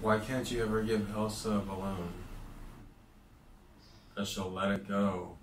Why can't you ever give Elsa a balloon? Cause she'll let it go.